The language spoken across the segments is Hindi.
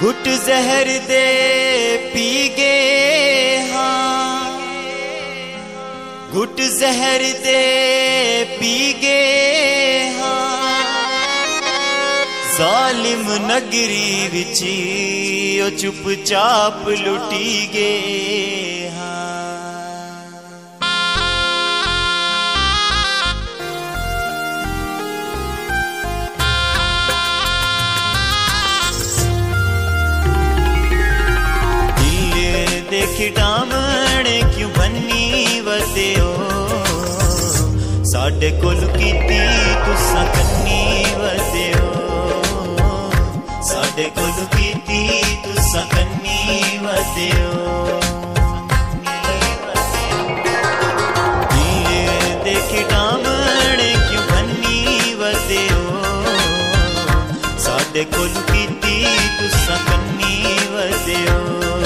घुट जहर दे पी गए हाँ घुट जहर दे पी गए हाँ जालिम नगरी विच ओ चुपचाप लुटी गए ਖਿਡਾਵਣ ਕਿਉਂ ਬੰਨੀ ਵਸਿਓ ਸਾਡੇ ਕੋਲ ਕੀਤੀ ਤੁਸਾਂ ਕੰਨੀ ਵਸਿਓ ਸਾਡੇ ਕੋਲ ਕੀਤੀ ਤੁਸਾਂ ਕੰਨੀ ਵਸਿਓ ਸਾਡੇ ਕੋਲ ਕੀਤੀ ਤੁਸਾਂ ਕੰਨੀ ਵਸਿਓ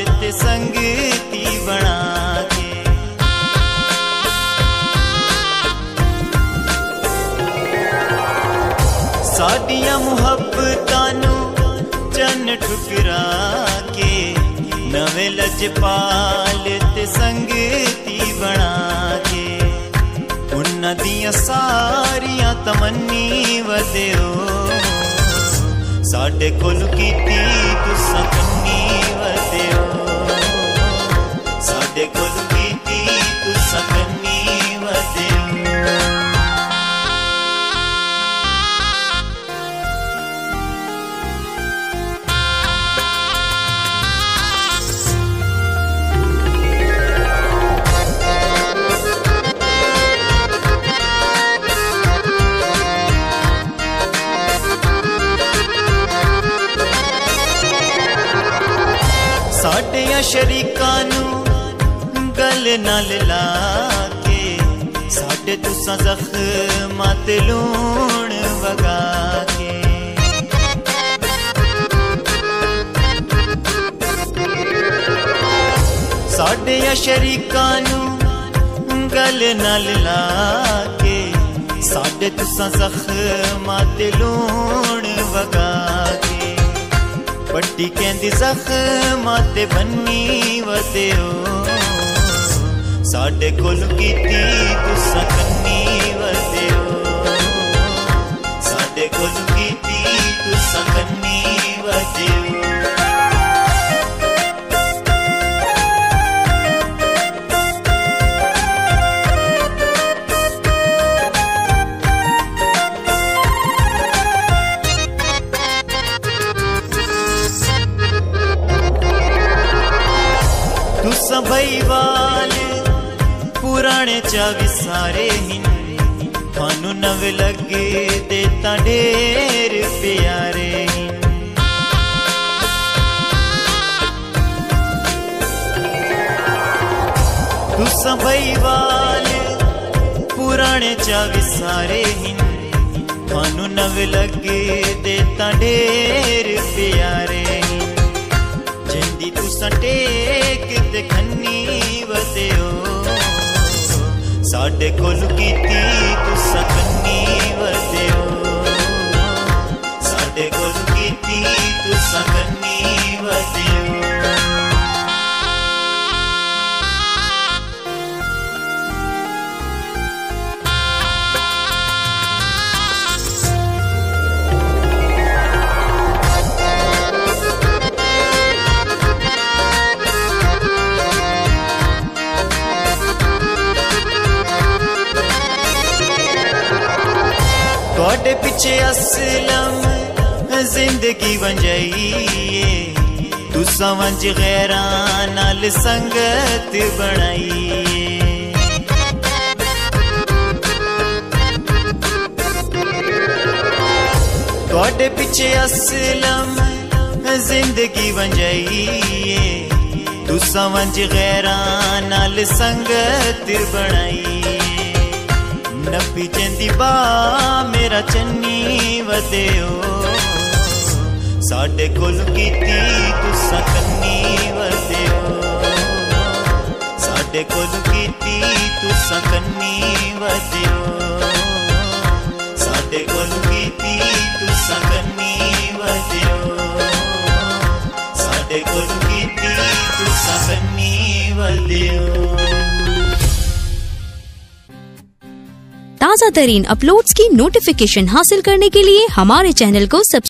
बना के साडिया चन ठुकरा के नवे लजपाल संगती बना के उन्ना दिया सारिया तमन्नी वो साडे कोल की तुसां දෙකොළු පිටී තුසකනීව දෙව් साढ़े शरीकानू ਗਲ ਨਾਲ ਲਾ ਕੇ ਸਾਡੇ ਤੁਸਾਂ ਜ਼ਖਮਾਂ ਤੇ ਲੂਣ ਵਗਾ ਕੇ। ਸਾਡੇ ਸ਼ਰੀਕਾਂ ਨੂੰ ਗਲ ਨਾਲ ਲਾ ਕੇ ਸਾਡੇ ਤੁਸਾਂ ਜ਼ਖਮਾਂ ਤੇ ਲੂਣ ਵਗਾ ਕੇ। ਪੱਟੀ ਕਹਿੰਦੀ ਜ਼ਖਮਾਂ ਤੇ ਬੰਨੀ ਵਸਿਓ। ਸਾਡੇ ਕੋਲ ਕੀਤੀ ਤੁਸਾਂ ਕੰਨੀ ਵਸਿਓ ਸਾਡੇ ਕੋਲ ਕੀਤੀ ਤੁਸਾਂ ਕੰਨੀ ਵਸਿਓ ਤੁਸਾਂ ਭਈਵਾਲ पुराणेच्या विसारे थानू नव लगे ते ढेर प्यारे तू सबई वाल पुराणेच्या विसारे थानू नव लगे ते ढेर प्यारे जी तू सटेक ते खन्नी de colo que tira. साढ़े पीछे असलम ज़िंदगी वंजाइए तू समझ गैरा नाल संगत बनाइए थोड़े पीछे असलम ज़िंदगी वंजाइए तू समझ गैरा नाल संगत बनाइए नपी चंदी बा मेरा चन्नी वदेओ साडे कोल कीती तुसा कन्नी वदेओ साडे कोल कीती तुसा कन्नी वदेओ साडे कोल कीती तुसा कन्नी वदेओ साडे कोल कीती तुसा कन्नी वदेओ ताज़ा तरीन अपलोड की नोटिफिकेशन हासिल करने के लिए हमारे चैनल को सब्सक्राइब